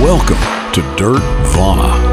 Welcome to Dirt Vana.